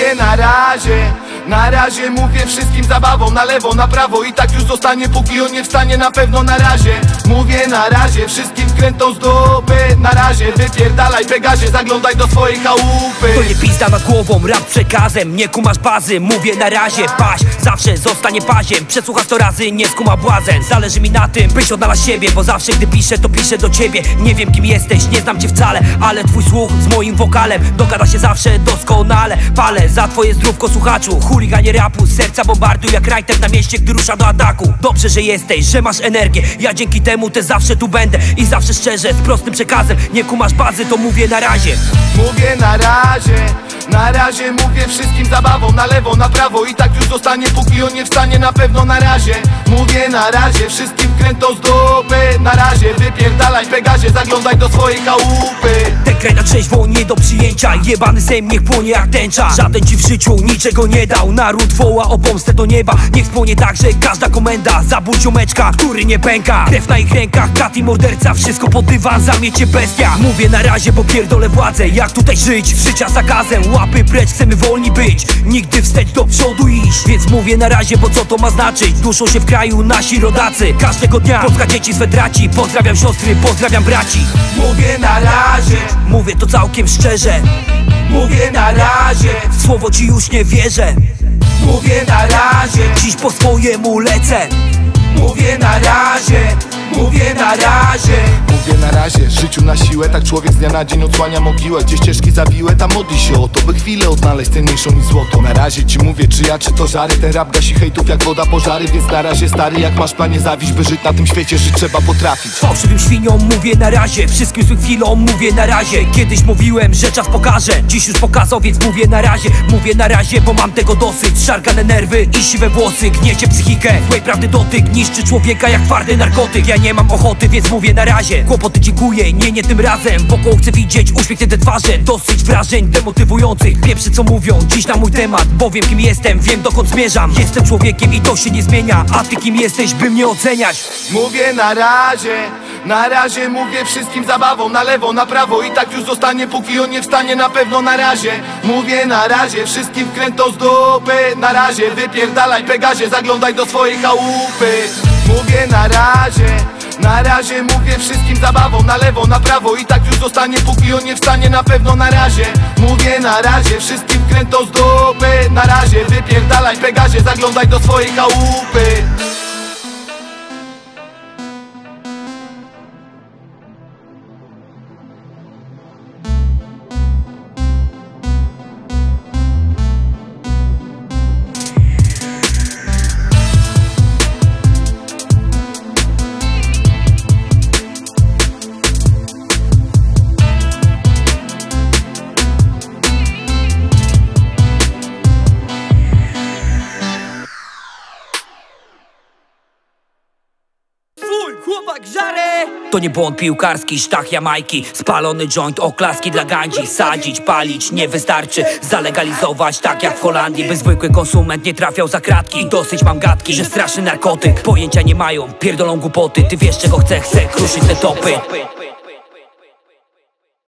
Mówię na razie, na razie mówię wszystkim zabawą Na lewo, na prawo i tak już zostanie Póki on nie wstanie na pewno na razie. Mówię na razie, wszystkim krętą z dupy. Na razie wypierdalaj Pegazie, zaglądaj do swojej chałupy. To nie pizda nad głową, rap przekazem. Nie kumasz bazy, mówię na razie. Paś, zawsze zostanie paziem. Przesłuchasz to razy, nie skuma błazen. Zależy mi na tym, byś odnalazł siebie Bo zawsze gdy piszę, to piszę do ciebie. Nie wiem kim jesteś, nie znam cię wcale Ale twój słuch z moim wokalem Dogada się zawsze doskonale Palę za twoje zdrówko słuchaczu. Chuliganie rapu, serca bombarduj Jak rajter na mieście, gdy rusza do ataku. Dobrze, że jesteś, że masz energię. Ja dzięki temu też zawsze tu będę I zawsze szczerze, z prostym przekazem. Nie kumasz bazy, to mówię na razie. Mówię na razie, na razie mówię wszystkim zabawą Na lewo, na prawo i tak już zostanie Póki on nie wstanie na pewno na razie. Mówię na razie, wszystkim krętą z dupy. Na razie wypierdalaj Pegazie, zaglądaj do swojej chałupy. Kraj na trzeźwo nie do przyjęcia. Jebany Sejm niech płonie jak tęcza. Żaden ci w życiu niczego nie dał. Naród woła o pomstę do nieba. Niech spłonie także każda komenda Zabój ziomeczka, który nie pęka. Krew na ich rękach, kat i morderca Wszystko pod dywan, zamiecie bestia. Mówię na razie, bo pierdolę władzę. Jak tutaj żyć? Życia zakazem Łapy precz, chcemy wolni być. Nigdy wstecz do przodu iść. Więc mówię na razie, bo co to ma znaczyć? Duszą się w kraju nasi rodacy. Każdego dnia Polska dzieci swe traci. Pozdrawiam siostry, pozdrawiam braci. Mówię na razie, Mówię to całkiem szczerze. Mówię na razie. W Słowo ci już nie wierzę. Mówię na razie, Dziś po swojemu lecę. Mówię na razie. Mówię na razie. Mówię na razie, życiu na siłę Tak człowiek z dnia na dzień odsłania mogiłę. Gdzie ścieżki zawiłe, tam modli się o to By chwilę odnaleźć cenniejszą niż złoto. Na razie ci mówię, czy ja, czy to żary. Ten rap gasi hejtów jak woda pożary Więc na razie stary, jak masz planie zawiść By żyć na tym świecie, żyć trzeba potrafić. Fałszywym świniom mówię na razie Wszystkim złym chwilom mówię na razie. Kiedyś mówiłem, że czas pokaże Dziś już pokazał, więc mówię na razie. Mówię na razie, bo mam tego dosyć. Szargane nerwy i siwe włosy Gniecie psychikę, złej prawdy dotyk Niszczy człowieka jak twardy narkotyk. Ja nie mam ochoty, więc mówię na razie. Kłopoty dziękuję, nie, nie tym razem. Wokół chcę widzieć uśmiechnięte twarze. Dosyć wrażeń demotywujących. Pieprzy co mówią dziś na mój temat. Bo wiem kim jestem, wiem dokąd zmierzam. Jestem człowiekiem i to się nie zmienia. A ty kim jesteś, by mnie oceniać? Mówię na razie, na razie mówię wszystkim zabawą. Na lewo, na prawo i tak już zostanie Póki on nie wstanie na pewno na razie. Mówię na razie, wszystkim krętą z dupy. Na razie wypierdalaj Pegazie, zaglądaj do swojej chałupy. Mówię na razie, na razie mówię wszystkim zabawą Na lewo, na prawo i tak już zostanie Póki on nie wstanie na pewno na razie. Mówię na razie, wszystkim krętą z dupy Na razie. Wypierdalaj Pegazie, zaglądaj do swojej chałupy chłopak żare To nie błąd piłkarski, sztach Jamajki. Spalony joint, oklaski dla gandzi. Sadzić, palić nie wystarczy. Zalegalizować tak jak w Holandii By zwykły konsument nie trafiał za kratki. Dosyć mam gadki, że straszny narkotyk. Pojęcia nie mają, pierdolą głupoty. Ty wiesz czego chcę, chcę kruszyć te topy